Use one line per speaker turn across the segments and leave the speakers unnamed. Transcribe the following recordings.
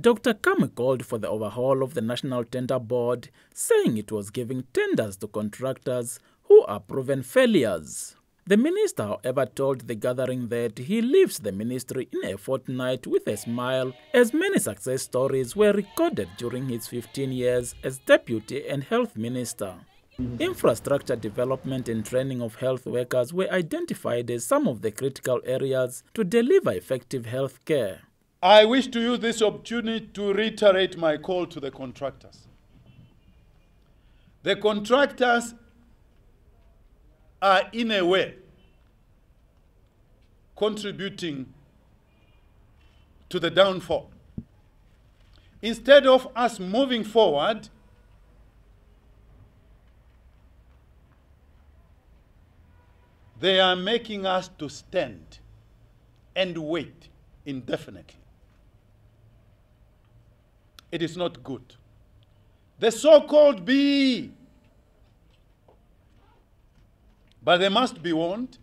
Dr. Kamwi called for the overhaul of the National Tender Board, saying it was giving tenders to contractors who are proven failures. The minister, however, told the gathering that he leaves the ministry in a fortnight with a smile, as many success stories were recorded during his 15 years as deputy and health minister. Infrastructure development and training of health workers were identified as some of the critical areas to deliver effective health care.
I wish to use this opportunity to reiterate my call to the contractors. The contractors are in a way contributing to the downfall. Instead of us moving forward, they are making us to stand and wait indefinitely. It is not good. The so called BEE But they must be warned.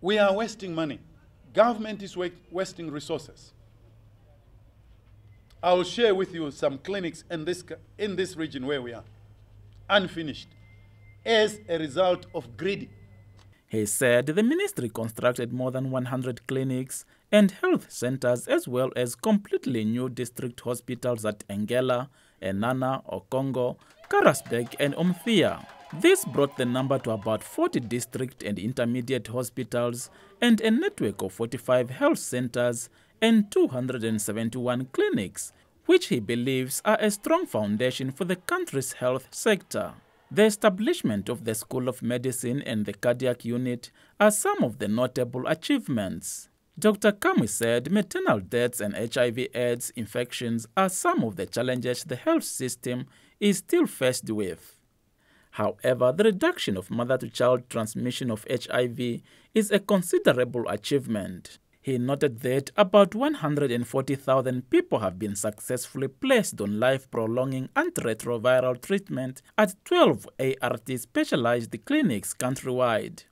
We are wasting money. Government is wasting resources. I will share with you some clinics in this, in this region where we are, unfinished, as a result of greedy.
He said the ministry constructed more than 100 clinics and health centers as well as completely new district hospitals at Engela, Eenhana, Okongo, Karasburg and Omuthiya. This brought the number to about 40 district and intermediate hospitals and a network of 45 health centers and 271 clinics, which he believes are a strong foundation for the country's health sector. The establishment of the School of Medicine and the cardiac unit are some of the notable achievements. Dr. Kamwi said maternal deaths and HIV AIDS infections are some of the challenges the health system is still faced with. However, the reduction of mother to child transmission of HIV is a considerable achievement. He noted that about 140,000 people have been successfully placed on life prolonging antiretroviral treatment at 12 ART specialized clinics countrywide.